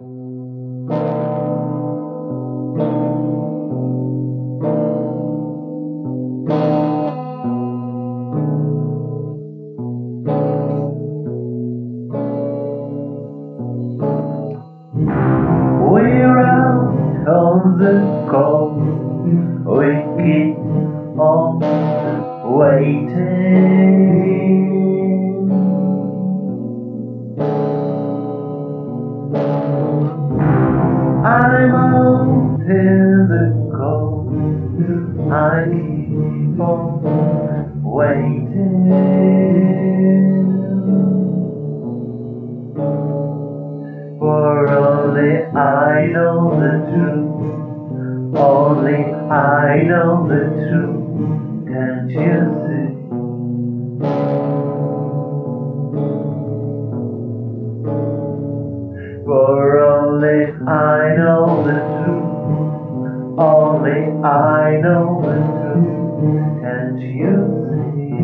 We're out on the coast. We keep on waiting. I'm out cold. I keep on waiting. For only I know the truth. Only I know the truth. Can't you see? Only I know the truth. Can't you see?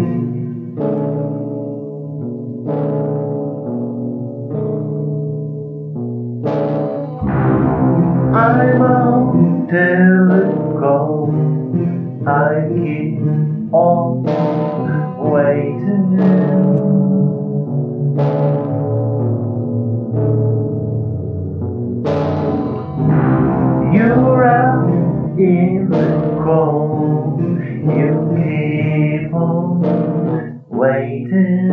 I'm out till it goes. I keep on cold. You keep on waiting.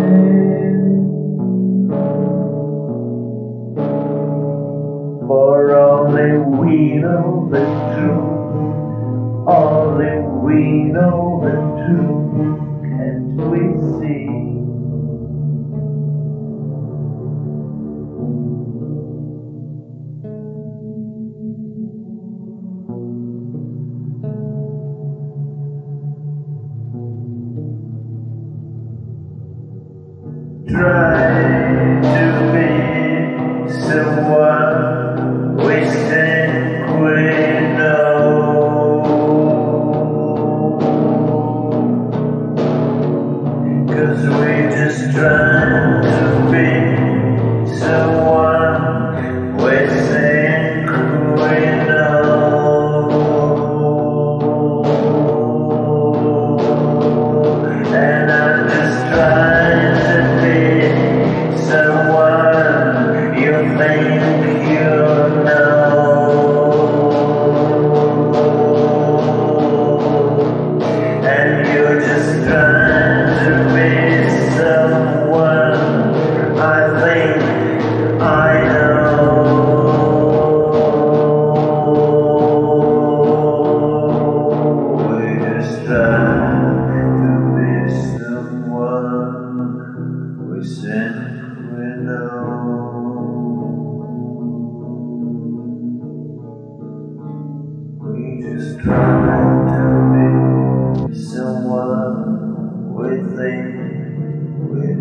For only we know the truth. Only we know the truth. Can't we see? Try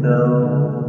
Know.